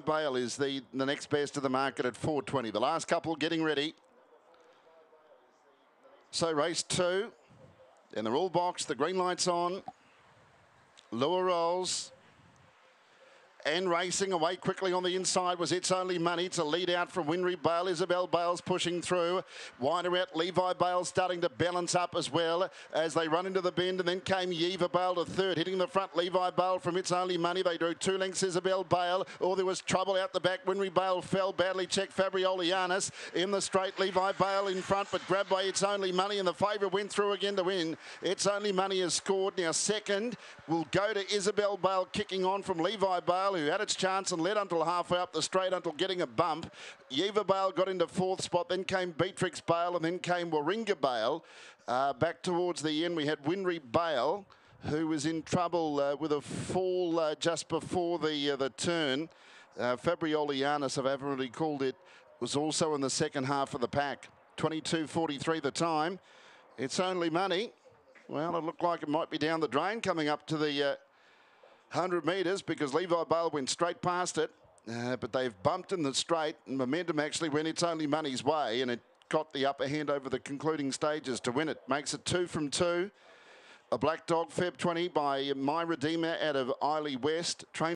Bale is the, the next best of the market at 420. The last couple getting ready. So race two. And they're all boxed. The green light's on. Lure rolls. And racing away quickly on the inside was It's Only Money to lead out from Winry Bale. Isabel Bales pushing through. Wider out, Levi Bale starting to balance up as well as they run into the bend. And then came Yeva Bale to third, hitting the front. Levi Bale from It's Only Money. They drew two lengths, Isabel Bale. Or there was trouble out the back. Winry Bale fell badly. Check Fabriolianus in the straight. Levi Bale in front, but grabbed by It's Only Money. And the favourite went through again to win. It's Only Money has scored. Now second will go to Isabel Bale kicking on from Levi Bale who had its chance and led until halfway up the straight until getting a bump. Yeva Bale got into fourth spot, then came Beatrix Bale, and then came Warringah Bale. Uh, back towards the end, we had Winry Bale, who was in trouble uh, with a fall uh, just before the uh, the turn. Uh, Fabriolianus, I've really called it, was also in the second half of the pack. 22.43 the time. It's only money. Well, it looked like it might be down the drain coming up to the uh, 100 metres because Levi Bale went straight past it. Uh, but they've bumped in the straight and momentum actually went its only money's way and it got the upper hand over the concluding stages to win it. Makes it two from two. A Black Dog Feb 20 by My Redeemer out of Eiley West. Trained